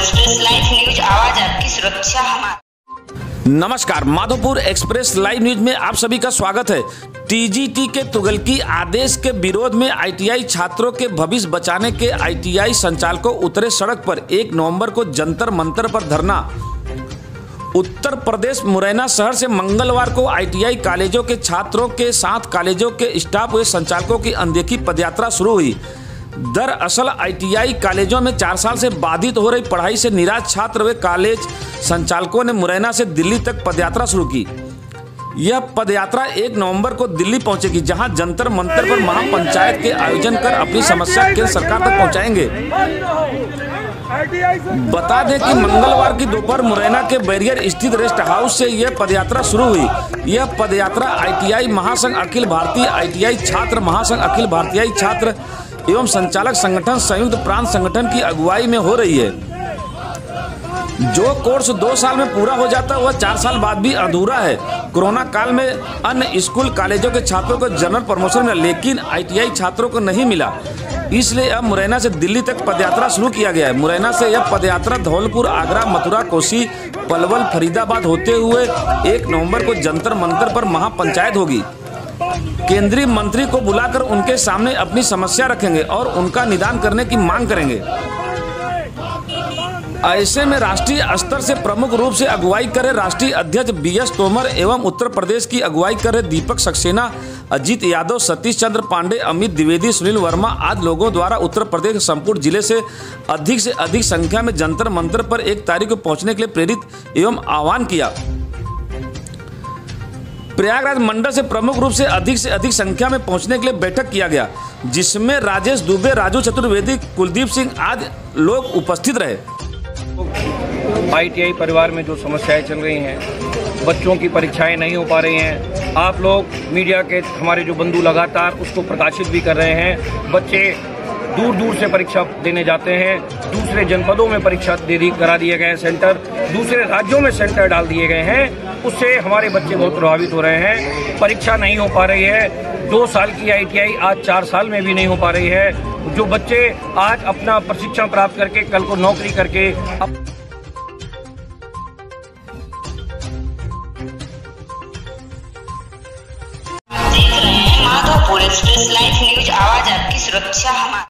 Express live news आवाज़ आपकी सुरक्षा हमारी। नमस्कार, माधोपुर एक्सप्रेस लाइव न्यूज़ में आप सभी का स्वागत है। टीजीटी के तुगलकी आदेश के विरोध में आईटीआई छात्रों के भविष्य बचाने के आईटीआई संचालकों उतरे सड़क पर एक नवंबर को जंतर मंतर पर धरना। उत्तर प्रदेश मुरैना शहर से मंगलवार को आईटीआई कॉलेजों के छात्रों के साथ कॉलेजों के स्टाफ व संचालकों की अनदेखी पदयात्रा शुरू हुई। दरअसल आईटीआई कॉलेजों में चार साल से बाधित हो रही पढ़ाई से निराश छात्र व कॉलेज संचालकों ने मुरैना से दिल्ली तक पदयात्रा शुरू की। यह पदयात्रा एक नवंबर को दिल्ली पहुंचेगी, जहाँ जंतर मंतर पर महापंचायत के आयोजन कर अपनी समस्या केंद्र सरकार तक पहुंचाएँगे। बता दें कि मंगलवार की दोपहर मुरैना के बैरियर स्थित रेस्ट हाउस से यह पदयात्रा शुरू हुई। यह पदयात्रा आईटीआई महासंघ अखिल भारतीय आईटीआई छात्र महासंघ अखिल भारतीय छात्र एवं संचालक संगठन संयुक्त प्रांत संगठन की अगुवाई में हो रही है। जो कोर्स दो साल में पूरा हो जाता है, वह चार साल बाद भी अधूरा है। कोरोना काल में अन्य स्कूल, कॉलेजों के छात्रों को जनरल प्रमोशन मिला, लेकिन आईटीआई छात्रों को नहीं मिला। इसलिए अब मुरैना से दिल्ली तक पदयात्रा शुरू किया गया है। मुरैना से यह पदयात्रा धौलपुर, आगरा, मथुरा, कोसी, पलवल, फरीदाबाद होते हुए एक नवंबर को जंतर मंतर पर महापंचायत होगी। केंद्रीय मंत्री को बुलाकर उनके सामने अपनी समस्या रखेंगे और उनका निदान करने की मांग करेंगे। ऐसे में राष्ट्रीय स्तर से प्रमुख रूप से अगुवाई करे राष्ट्रीय अध्यक्ष बी एस तोमर एवं उत्तर प्रदेश की अगुवाई करे दीपक सक्सेना, अजीत यादव, सतीश चंद्र पांडे, अमित द्विवेदी, सुनील वर्मा आदि लोगों द्वारा उत्तर प्रदेश के संपूर्ण ज़िले से अधिक से अधिक संख्या में जंतर मंतर पर एक तारीख को पहुँचने के लिए प्रेरित एवं आह्वान किया। प्रयागराज मंडल से प्रमुख रूप से अधिक से अधिक संख्या में पहुँचने के लिए बैठक किया गया, जिसमें राजेश दुबे, राजू चतुर्वेदी, कुलदीप सिंह आदि लोग उपस्थित रहे। आईटीआई परिवार में जो समस्याएँ चल रही हैं, बच्चों की परीक्षाएँ नहीं हो पा रही हैं, आप लोग मीडिया के हमारे जो बंधु लगातार उसको प्रकाशित भी कर रहे हैं, बच्चे दूर दूर से परीक्षा देने जाते हैं, दूसरे जनपदों में परीक्षा दे दी करा दिए गए हैं, सेंटर, दूसरे राज्यों में सेंटर डाल दिए गए हैं उससे हमारे बच्चे बहुत प्रभावित हो रहे हैं। परीक्षा नहीं हो पा रही है। दो साल की आईटीआई आज चार साल में भी नहीं हो पा रही है। जो बच्चे आज अपना प्रशिक्षण प्राप्त करके, कल को नौकरी करके अप... एक्सप्रेस लाइव न्यूज़ आवाज़ आपकी सुरक्षा हमारी।